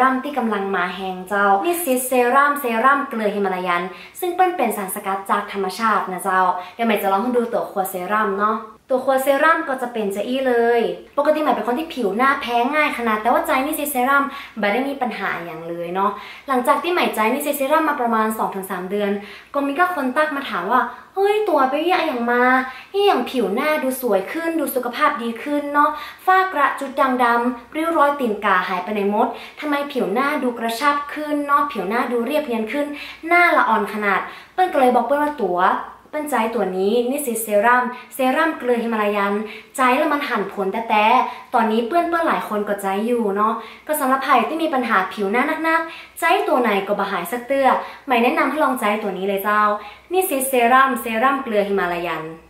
รั่มที่กำลังมาแหงเจ้านี่ซิเซรั่มเซรั่มเกลือฮิมาลายัน ซึ่งเป็นเป็นสารสกัดจากธรรมชาตินะเจ้า เดี๋ยวใหม่จะลองให้ดูตัวขวดเซรั่มเนาะตัวครัวเซรั่มก็จะเป็นจะอี้เลย ปกติใหม่เป็นคนที่ผิวหน้าแพ้ง่ายขนาด แต่ว่าใจนี่เซรั่มไม่ได้มีปัญหาอย่างเลยเนาะ หลังจากที่ใหม่ใจนี่เซรั่มมาประมาณ 2-3 เดือน ก็มีก็คนตักมาถามว่า เฮ้ยตัวไปยี่อย่างมานี่อย่างผิวหน้าดูสวยขึ้น ดูสุขภาพดีขึ้นเนาะ ฝ้ากระจุดด่างดำริ้วรอยตีนกาหายไปในมดทำไมผิวหน้าดูกระชับขึ้นเนาะ ผิวหน้าดูเรียบเรียนขึ้น หน้าละอ่อนขนาด เปิ้ลก็เลยบอกเปิ้ลว่าตัว เป็นใจตัวนี้นี่สิเซรั่มเซรั่มเกลือฮิมาลายัน ใจแล้วมันหันผลแต่แต่ตอนนี้เพื่อนเพื่อนหลายคนก็ใจอยู่เนาะก็สำหรับใครที่มีปัญหาผิวหน้านักๆ ใจตัวไหนก็บาหายสักเตื้อไม่แนะนำให้ลองใจตัวนี้เลยเจ้า นี่สิเซรั่มเซรั่มเกลือฮิมาลายัน